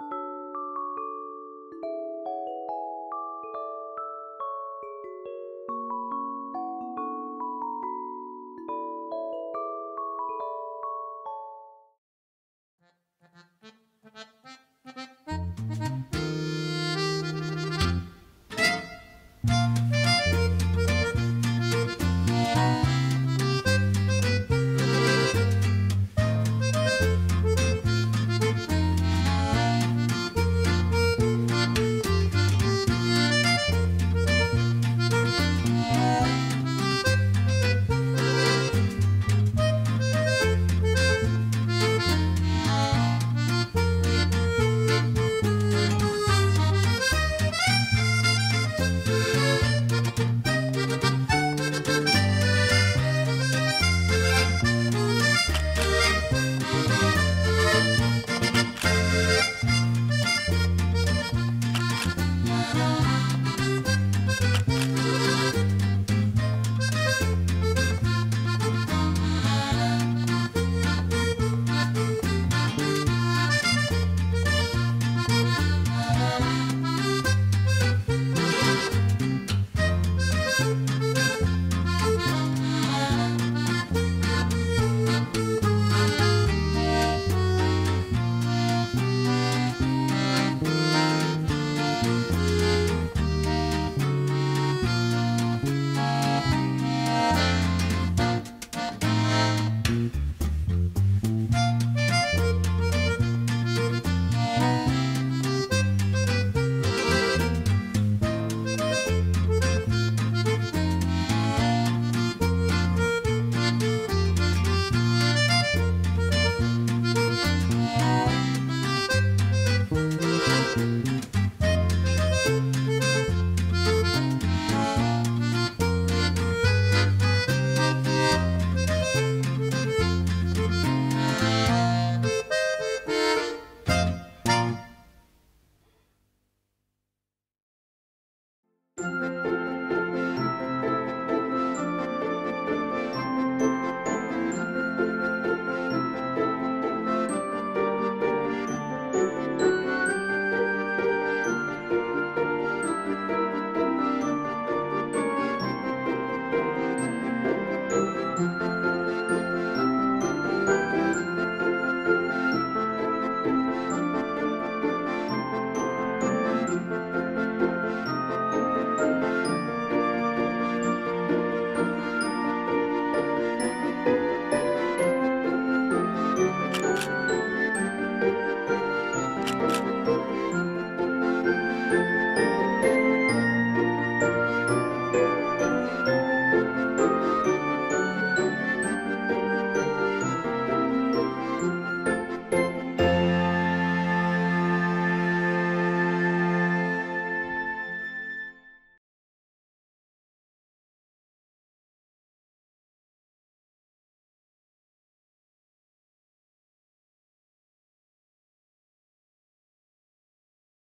you